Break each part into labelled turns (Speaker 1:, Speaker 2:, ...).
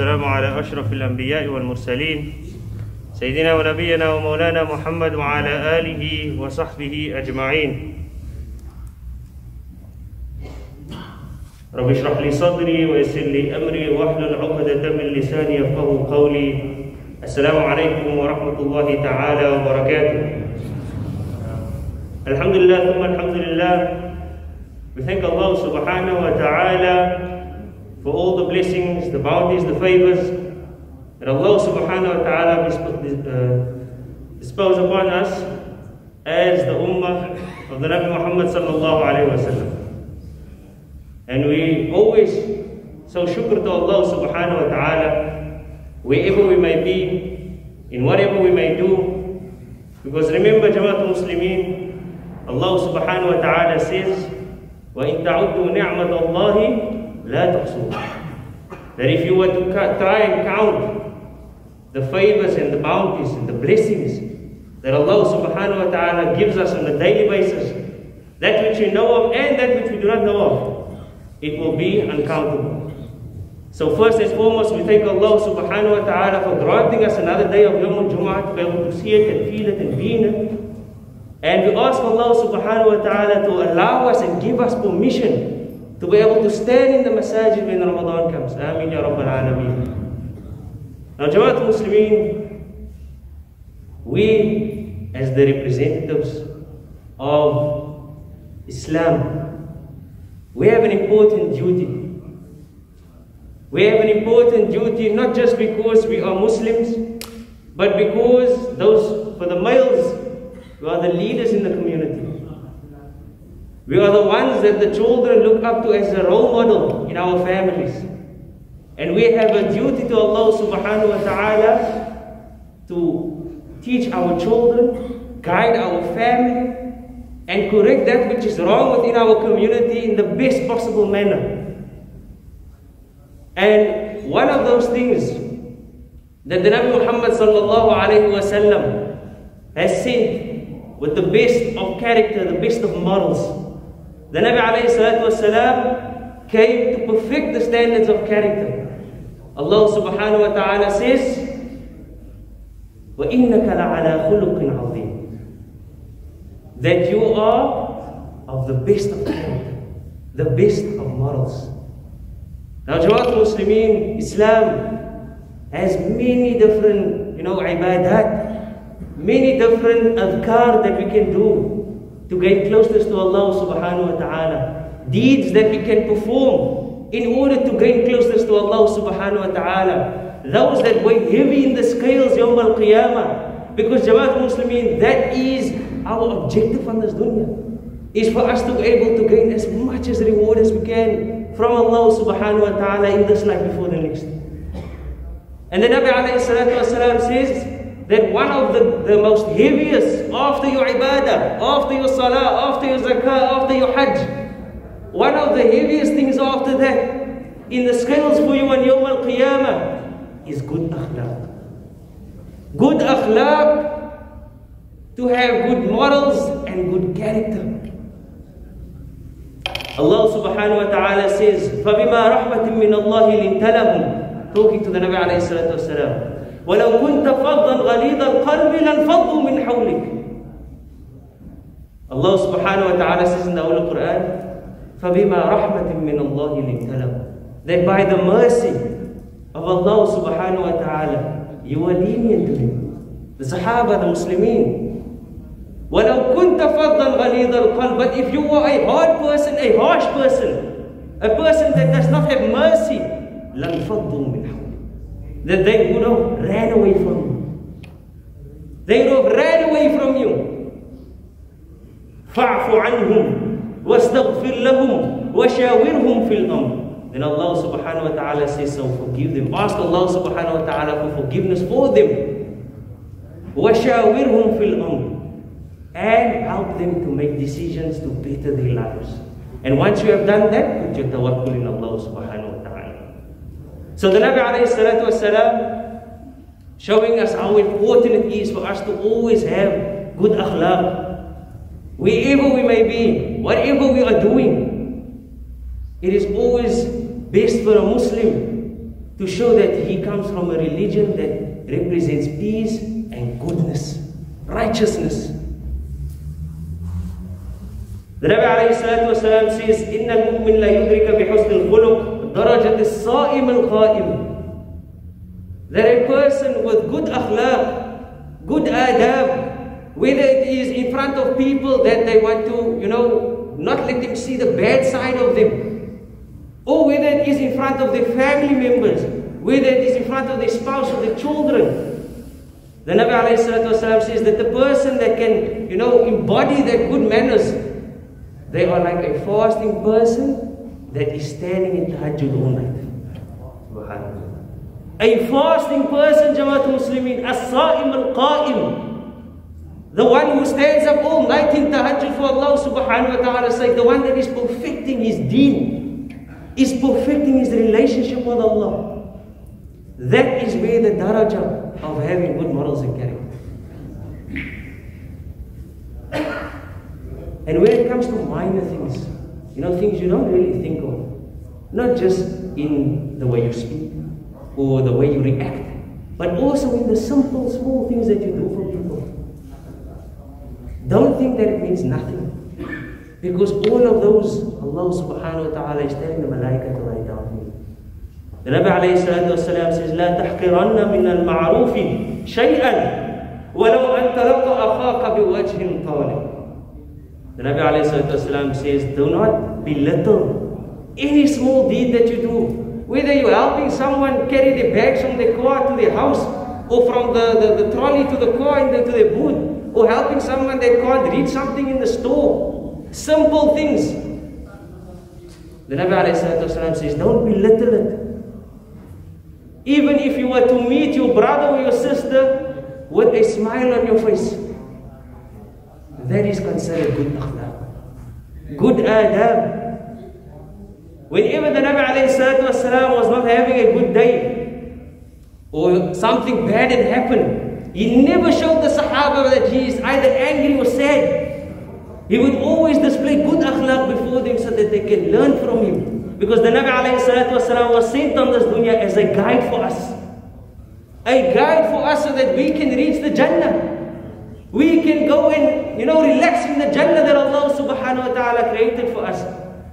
Speaker 1: والسلام على أشرف الأنبياء والمرسلين سيدنا ونبينا ومولانا محمد وعلى آله وصحبه أجمعين. رب اشرح لي صدري ويسر لي أمري واحلل عقدة من لساني يفقه قولي. السلام عليكم ورحمة الله تعالى وبركاته. الحمد لله ثم الحمد لله. We thank Allah subhanahu wa ta'ala for all the blessings, the bounties, the favors that Allah subhanahu wa ta'ala bestows upon us as the ummah of the Nabi Muhammad sallallahu alayhi wa sallam. And we always show shukr to Allah subhanahu wa ta'ala wherever we may be, in whatever we may do. Because remember, Jamaatul Muslimin, Allah subhanahu wa ta'ala says, وَإِن تَعُدُّوا نِعْمَةَ اللَّهِ لَا تُحْصُوهَا That if you were to try and count the favors and the bounties and the blessings that Allah subhanahu wa ta'ala gives us on a daily basis, that which we know of and that which we do not know of, it will be uncountable. So first and foremost, we thank Allah subhanahu wa ta'ala for granting us another day of Yom al-Jum'ah to be able to see it and feel it and be in it. And we ask Allah subhanahu wa ta'ala to allow us and give us permission to be able to stand in the masajid when Ramadan comes. Ameen ya Rabbal Alameen. Now, Jamaat Muslimin, we as the representatives of Islam, we have an important duty. We have an important duty not just because we are Muslims, but because those, for the males, we are the leaders in the community. We are the ones that the children look up to as a role model in our families. And we have a duty to Allah subhanahu wa ta'ala to teach our children, guide our family, and correct that which is wrong within our community in the best possible manner. And one of those things that the Nabi Muhammad sallallahu alayhi wa sallam has said with the best of character, the best of morals. The Nabi alayhi salatu wasalam came to perfect the standards of character. Allah subhanahu wa ta'ala says, وَإِنَّكَ لَعَلَى خُلُقٍ عَظِيمٍ That you are of the best of character, the best of morals. Now, Jamaat Muslimin, Islam has many different, you know, ibadat, many different adhkar that we can do to gain closeness to Allah subhanahu wa ta'ala. Deeds that we can perform in order to gain closeness to Allah subhanahu wa ta'ala. Those that weigh heavy in the scales Yawm al-Qiyamah. Because Jamaat Muslimin, that is our objective on this dunya. Is for us to be able to gain as much as reward as we can from Allah subhanahu wa ta'ala in this life before the next. And the Nabi alayhi salatu says that one of the, the most heaviest after your ibadah, after your salah, after your zakah, after your hajj, one of the heaviest things after that in the scales for you on Yawm al-Qiyamah is good akhlaq. Good akhlaq to have good morals and good character. Allah subhanahu wa ta'ala says, فَبِمَا رَحْمَةٍ مِّنَ اللَّهِ لِنْتَ لَهُمْ Talking to the Nabi alayhi salatu wasalam. وَلَوْ كُنْتَ فَضًّا غَلِيظَ الْقَلْبِ لَانْفَضُّوا مِنْ حَوْلِكَ ta'ala says in the Holy Quran, فَبِمَا رَحْمَةٍ مِّنَ اللَّهِ لِنْتَ لَهُمْ That by the mercy of Allah subhanahu wa ta'ala, you are lenient to them. The Sahaba, the Muslimin, وَلَوْ كُنْتَ فَضًّا غَلِيظَ الْقَلْبِ But if you are a hard person, a harsh person, a person that does not have mercy, لَنْفَضُّوا مِنْ حَوْلِ That they would have ran away from you. They would have ran away from you. فَاعْفُ عَنْهُمْ وَاسْتَغْفِرْ لَهُمْ وَشَاوِرْهُمْ فِي الْأَمْرِ Then Allah subhanahu wa ta'ala says, so forgive them. Ask Allah subhanahu wa ta'ala for forgiveness for them. وَشَاوِرْهُمْ فِي الْأَمْرِ and help them to make decisions to better their lives. And once you have done that, put your tawakkul in Allah subhanahu wa ta'ala. So the Nabi alayhi salatu wasalam showing us how important it is for us to always have good akhlaq. Wherever we may be, whatever we are doing, it is always best for a Muslim to show that he comes from a religion that represents peace and goodness, righteousness. The Nabi alayhi salatu wasalam says, إِنَّ الْمُؤْمِنَ لَا يُدْرِكَ بِحُسْنِ الْخُلُقِ دَرَجَةِ الصَّائِمِ الْقَائِمِ That a person with good akhlaq, good adab, whether it is in front of people that they want to, you know, not let them see the bad side of them, or whether it is in front of their family members, whether it is in front of their spouse or their children. The Nabi alayhi says that the person that can, you know, embody that good manners, they are like a fasting person that is standing in tahajjud all night. A fasting person, Jamaat Muslimin, as-sa'im al-qa'im. The one who stands up all night in tahajjud for Allah subhanahu wa ta'ala's sake, the one that is perfecting his deen, is perfecting his relationship with Allah. That is where the daraja of having good morals and character. And when it comes to minor things, you know, things you don't really think of, not just in the way you speak or the way you react, but also in the simple, small things that you do for people. Don't think that it means nothing. Because all of those, Allah subhanahu wa ta'ala is telling the malaika to write down for you. The Nabi alayhi salatu wasalam says, لا تحقرن من المعروف شيئا ولو أن تلقى أخاك بوجه طالب the Nabi والسلام, says, Do not belittle any small deed that you do. Whether you're helping someone carry their bags from their car to their house, or from the, the, the trolley to the car and the, to their booth, or helping someone that can't read something in the store. Simple things. The Nabi says, Don't belittle it. Even if you were to meet your brother or your sister with a smile on your face, that is considered good akhlaq Good adab. Whenever the Nabi والسلام, was not having a good day, or something bad had happened, he never showed the Sahaba that he is either angry or sad. He would always display good akhlaq before them so that they can learn from him. Because the Nabi والسلام, was sent on this dunya as a guide for us. A guide for us so that we can reach the Jannah. We can go and, you know, relax in the Jannah that Allah subhanahu wa ta'ala created for us.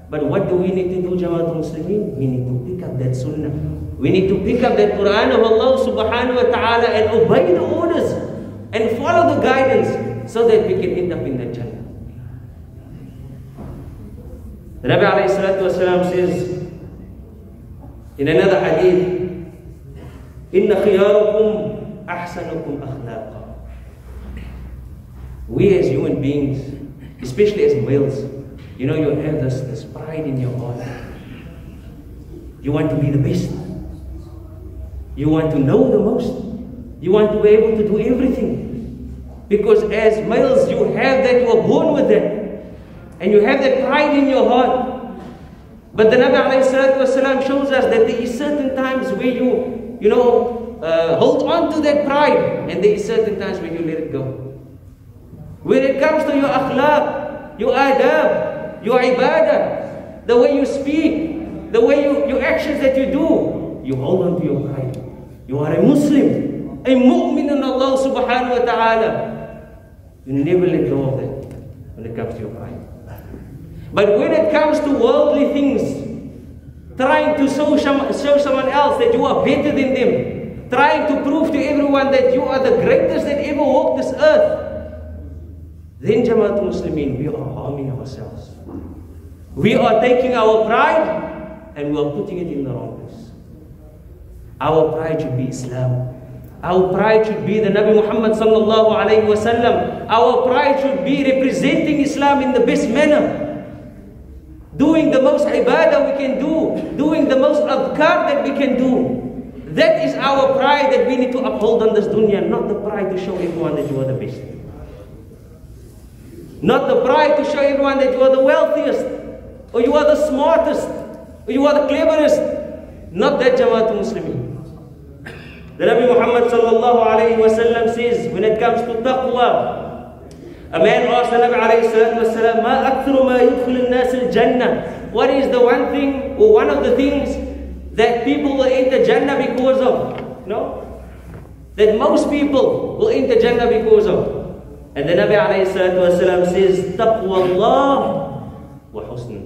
Speaker 1: But what do we need to do, Jamaat Muslimin? We need to pick up that Sunnah. We need to pick up that Quran of Allah subhanahu wa ta'ala and obey the orders and follow the guidance so that we can end up in the Jannah. Nabi alayhi salatu wasalam says in another hadith, إِنَّ خِيَارُكُمْ أَحْسَنُكُمْ أَخْلَاقًا we as human beings, especially as males, you know, you have this, this pride in your heart. You want to be the best. You want to know the most. You want to be able to do everything. Because as males, you have that, you are born with that. And you have that pride in your heart. But the Nabi والسلام, shows us that there is certain times where you, you know, uh, hold on to that pride. And there is certain times where you let it go. When it comes to your akhlaq, your adab, your ibadah, the way you speak, the way you, your actions that you do, you hold on to your pride. You are a Muslim, a mu'min in Allah subhanahu wa ta'ala. You never let go of that when it comes to your pride. But when it comes to worldly things, trying to show, some, show someone else that you are better than them, trying to prove to everyone that you are the greatest that ever walked this earth, then Jamaat Muslimin, we are harming ourselves. We are taking our pride and we are putting it in the wrong place. Our pride should be Islam. Our pride should be the Nabi Muhammad sallallahu alayhi wasallam. Our pride should be representing Islam in the best manner. Doing the most ibadah we can do. Doing the most adhkar that we can do. That is our pride that we need to uphold on this dunya, not the pride to show everyone that you are the best. Not the pride to show everyone that you are the wealthiest, or you are the smartest, or you are the cleverest. Not that Jamaat Muslimin. The Nabi Muhammad sallallahu alayhi wasallam says, when it comes to taqwa, a man asked the Nabi alayhi wasallam, ما أكثر ما يدخل الناس الجنة? What is the one thing, or one of the things that people will enter Jannah because of. No? That most people will enter Jannah because of. And the Nabi salatu says, Taqwa Allah wa husn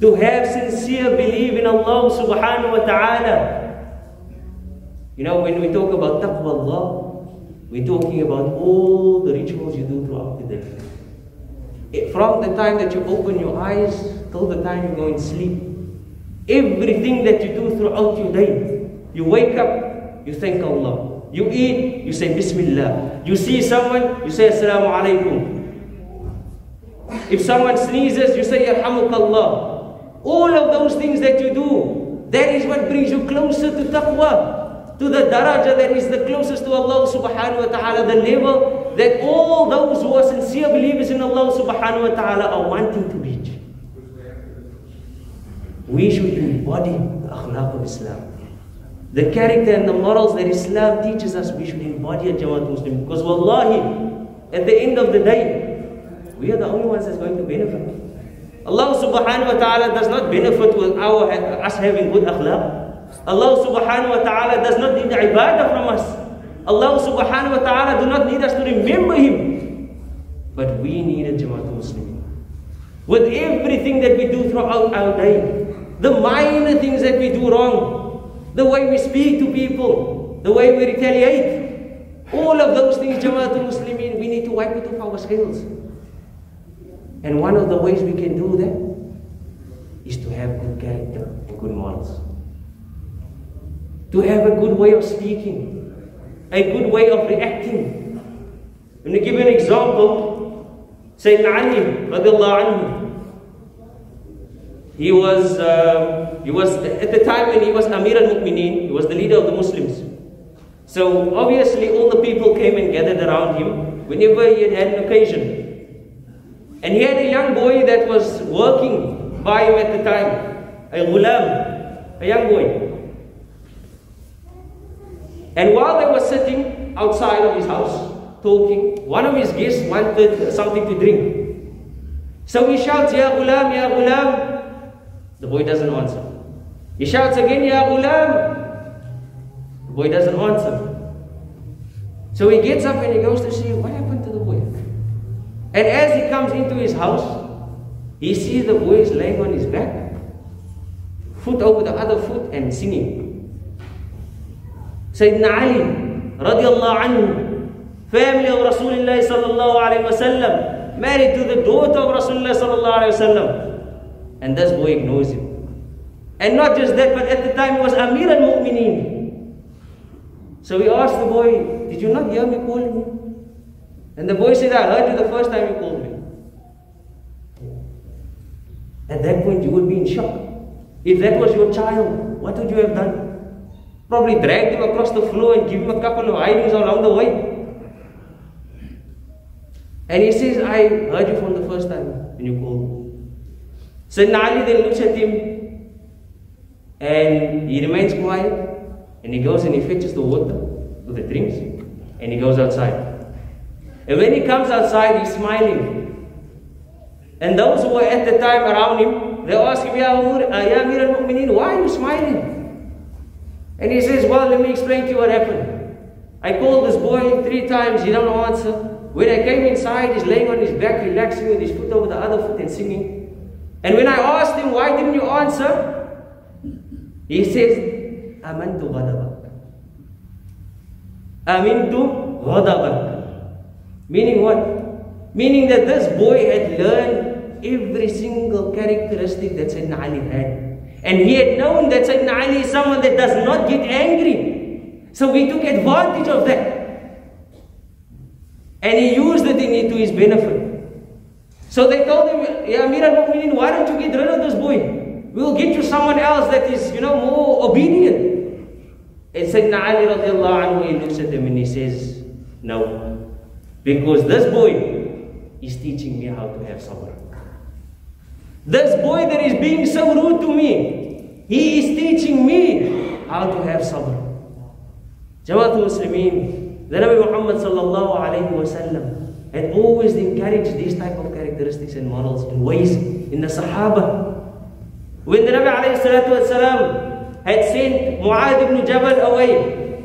Speaker 1: To have sincere belief in Allah subhanahu wa ta'ala. You know, when we talk about taqwa Allah, we're talking about all the rituals you do throughout the day. From the time that you open your eyes till the time you go and sleep. Everything that you do throughout your day. You wake up, you thank Allah. You eat, you say Bismillah. You see someone, you say Assalamu alaikum. If someone sneezes, you say Yarhamukallah. All of those things that you do, that is what brings you closer to taqwa to the daraja that is the closest to Allah subhanahu wa ta'ala, the level that all those who are sincere believers in Allah subhanahu wa ta'ala are wanting to reach. We should embody the akhlaq of Islam. The character and the morals that Islam teaches us, we should embody at Jamaat Muslim. Because wallahi, at the end of the day, we are the only ones that's going to benefit. Allah subhanahu wa ta'ala does not benefit with our, us having good akhlaq. Allah subhanahu wa ta'ala does not need ibadah from us. Allah subhanahu wa ta'ala do not need us to remember Him. But we need a Jamaat Muslim. With everything that we do throughout our day, the minor things that we do wrong, the way we speak to people, the way we retaliate, all of those things, Jamaat Muslimin, we need to wipe it off our scales. And one of the ways we can do that is to have good character and good morals to have a good way of speaking, a good way of reacting. Let me give you an example. Sayyidina Ali, radiallahu anhu, he was, uh, he was, at the time when he was Amir al-Mu'mineen, he was the leader of the Muslims. So obviously all the people came and gathered around him whenever he had, had an occasion. And he had a young boy that was working by him at the time, a ghulam, a young boy. And while they were sitting outside of his house talking, one of his guests wanted something to drink. So he shouts, Ya Ghulam, Ya Ghulam. The boy doesn't answer. He shouts again, Ya Ghulam. The boy doesn't answer. So he gets up and he goes to see what happened to the boy. And as he comes into his house, he sees the boy is laying on his back, foot over the other foot, and singing. Sayyidina Ali radiallahu anhu, family of Rasulullah sallallahu alayhi wasallam, married to the daughter of Rasulullah sallallahu alayhi wasallam. And this boy ignores him. And not just that, but at the time he was Amir al-Mu'mineen. So he asked the boy, did you not hear me calling you? And the boy said, I heard you the first time you called me. At that point you would be in shock. If that was your child, what would you have done? Probably drag him across the floor and give him a couple of hidings along the way. And he says, I heard you from the first time when you called me. So Ali then looks at him and he remains quiet and he goes and he fetches the water with the drinks and he goes outside. And when he comes outside, he's smiling. And those who were at the time around him, they ask him, uh, Ya Amir al-Mu'mineen, why are you smiling? And he says, Well, let me explain to you what happened. I called this boy three times, he don't answer. When I came inside, he's laying on his back, relaxing with his foot over the other foot and singing. And when I asked him, Why didn't you answer? He says, Amantu ghadabak. Amintu ghadabak. Meaning what? Meaning that this boy had learned every single characteristic that Sayyidina Ali had. And he had known that Sayyidina Ali is someone that does not get angry. So he took advantage of that. And he used it in, to his benefit. So they told him, Ya Amir al-Mu'mineen, why don't you get rid of this boy? We'll get you someone else that is, you know, more obedient. And Sayyidina Ali radiallahu anhu, he looks at him and he says, no. Because this boy is teaching me how to have sabr. This boy that is being so rude to me, he is teaching me how to have sabr. Jamaat Muslimin, the Nabi Muhammad sallallahu alayhi wa sallam had always encouraged these type of characteristics and models in ways in the Sahaba. When the Nabi wasalam had sent Mu'adh ibn Jabal away,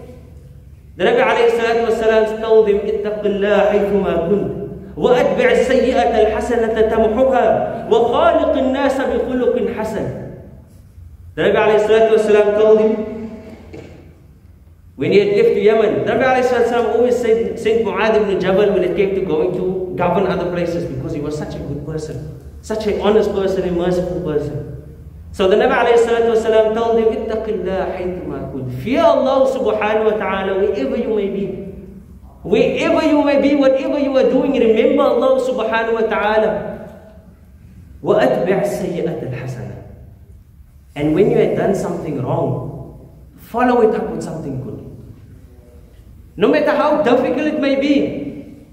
Speaker 1: the Nabi wasalam told him, اتق الله حيثما كنت وأتبع السيئة الحسنة تمحها وخالق الناس بخلق حسن. The Nabi wasalam told him, when he had left Yemen, the Nabi alayhi salatu wasalam always said, sent Mu'adh ibn Jabal when it came to going to govern other places because he was such a good person, such an honest person, a merciful person. So the Nabi alayhi salatu wasalam told him, Ittaqillah haythuma kun. Fear Allah subhanahu wa ta'ala wherever you may be. Wherever you may be, whatever you are doing, remember Allah subhanahu wa ta'ala. وَأَتْبِعْ السَّيِّئَةَ الْحَسَنَةَ And when you have done something wrong, follow it up with something good. No matter how difficult it may be,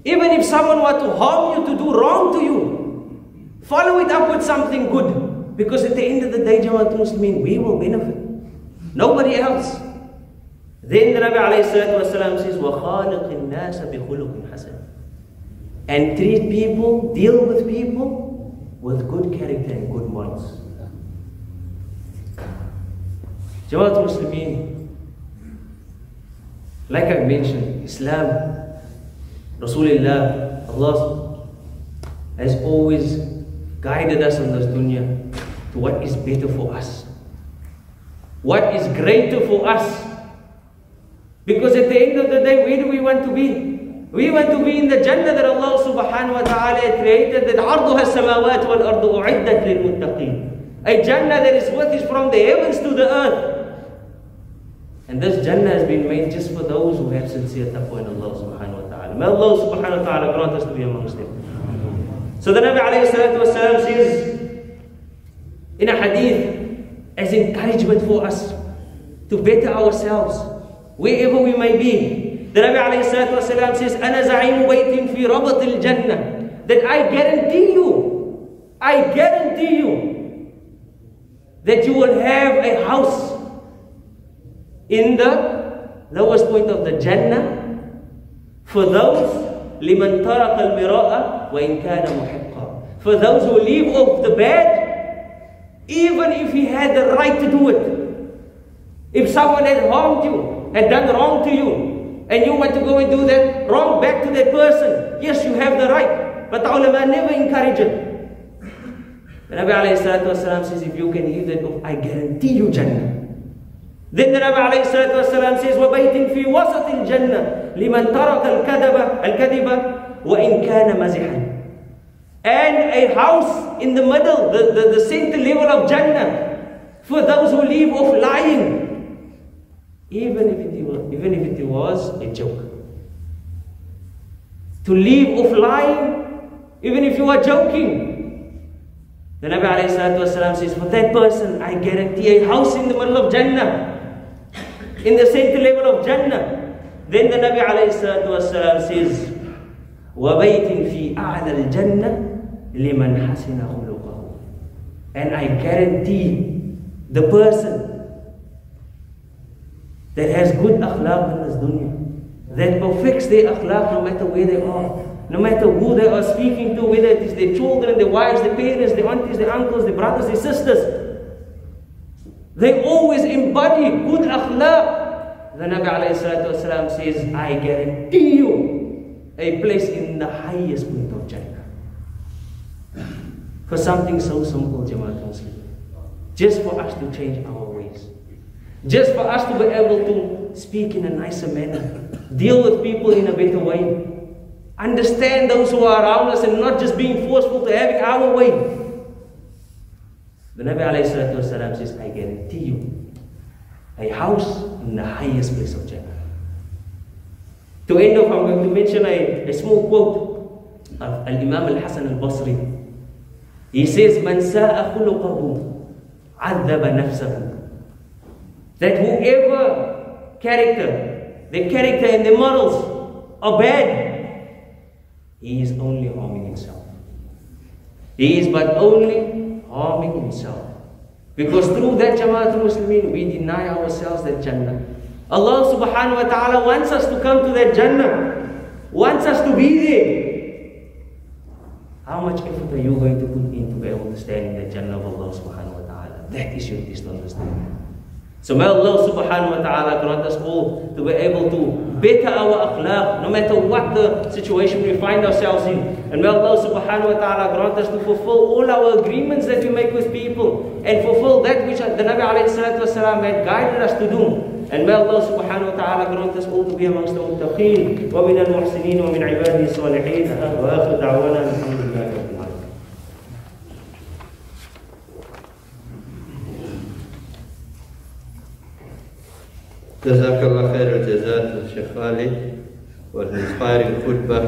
Speaker 1: even if someone were to harm you, to do wrong to you, follow it up with something good. Because at the end of the day, Jamaat Muslimin, we will benefit. Nobody else. Then the Nabi says, وَخَالِقِ النَّاسَ بِخُلُقٍ حَسَنٍ And treat people, deal with people with good character and good morals. Jamaat Muslimin, like I mentioned, Islam, Rasulullah, Allah has always guided us in this dunya to what is better for us. What is greater for us. Because at the end of the day, where do we want to be? We want to be in the Jannah that Allah subhanahu wa ta'ala created that عرضها السماوات والأرض أعدت للمتقين. A Jannah that is worth is from the heavens to the earth. And this Jannah has been made just for those who have sincere taqwa in Allah subhanahu wa ta'ala. May Allah subhanahu wa ta'ala grant us to be amongst them. So the Nabi alayhi salatu wasalam says, in a hadith as encouragement for us to better ourselves wherever we may be. The Nabi alayhi salatu wasalam says, أَنَا زَعِيمُ بَيْتٍ فِي رَبَطِ الْجَنَّةِ That I guarantee you, I guarantee you that you will have a house in the lowest point of the Jannah for those لمن ترك المراء وإن كان محقا for those who leave off the bad even if he had the right to do it. If someone had harmed you, had done wrong to you, and you want to go and do that wrong back to that person, yes, you have the right. But the ulama never encourage it. The Nabi alayhi says, if you can leave that off, I guarantee you Jannah. Then the Nabi alayhi salatu wasalam says, وَبَيْتٍ فِي وَسَطِ الْجَنَّةِ لِمَنْ تَرَكَ الْكَذَبَ الْكَذِبَ وَإِنْ كَانَ مَزِحًا And a house in the middle, the, the, the center level of Jannah, for those who live off lying, even if it was, even if it was a joke. To live off lying, even if you are joking, the Nabi ﷺ says, For that person, I guarantee a house in the middle of Jannah in the center level of Jannah. Then the Nabi والسلام, says, وَبَيْتٍ فِي أَعْلَى الْجَنَّةِ liman hasina khuluqahu. And I guarantee the person that has good akhlaq in this dunya, that perfects their akhlaq no matter where they are, no matter who they are speaking to, whether it is their children, their wives, their parents, their aunties, their uncles, their brothers, their sisters. they always embody good akhlaq. The Nabi alayhi says, I guarantee you a place in the highest point of Jannah for something so simple, Jamaat Muslim. Just for us to change our ways. Just for us to be able to speak in a nicer manner. Deal with people in a better way. Understand those who are around us and not just being forceful to having our way. The Nabi والسلام, says, I guarantee you a house in the highest place of Jannah. To end off, I'm going to mention a, a small quote of Al Imam Al Hasan Al Basri. He says, Man sa'a khuluqahu adhaba nafsahu. That whoever character, the character and the morals are bad, he is only harming himself. He is but only harming himself. Because through that Jamaatul Muslimin, we deny ourselves that Jannah. Allah subhanahu wa ta'ala wants us to come to that Jannah, wants us to be there. How much effort are you going to put in to be able to stand in the Jannah of Allah subhanahu wa ta'ala? That is your best understanding. So may Allah subhanahu wa ta'ala grant us all to be able to better our akhlaq, no matter what the situation we find ourselves in. And may Allah subhanahu wa ta'ala grant us to fulfill all our agreements that we make with people and fulfill that which the Nabi alayhi salatu wasalam had guided us to do. And may Allah subhanahu wa ta'ala grant us all to be amongst the muttaqeen wa min al-muhsinin wa min salihin wa akhiru da'wana alhamdulillah.
Speaker 2: Jazakallah khair al-jazat al-Sheikh Khalied for an inspiring khutbah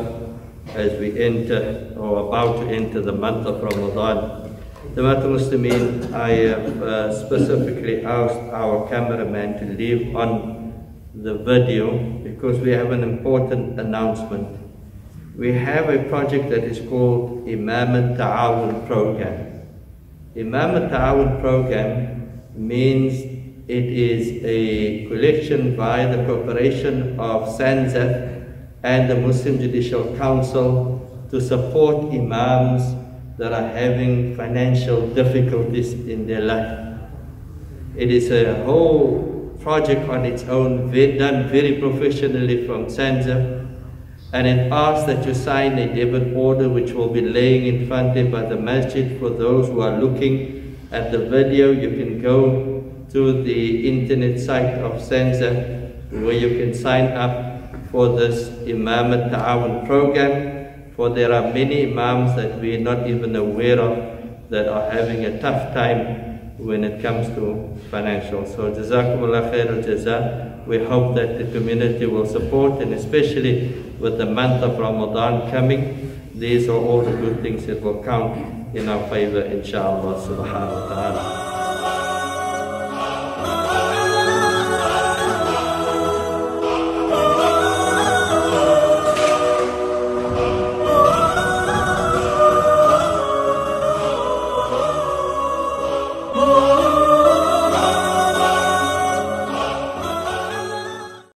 Speaker 2: as we enter or about to enter the month of Ramadan. Jamaat Muslimin, I have uh, specifically asked our cameraman to leave on the video because we have an important announcement. We have a project that is called Imam Taawun Program. Imam Taawun Program means it is a collection by the cooperation of SANZAF and the Muslim Judicial Council to support imams that are having financial difficulties in their life. It is a whole project on its own, done very professionally from SANZAF, and it asks that you sign a debit order which will be laying in front of by the masjid for those who are looking at the video. You can go to the internet site of SANZAF where you can sign up for this Imam Ta'awun program for there are many imams that we're not even aware of that are having a tough time when it comes to financial. So Jazakumullah khair al We hope that the community will support and especially with the month of Ramadan coming, these are all the good things that will count in our favor inshallah subhanahu wa ta'ala.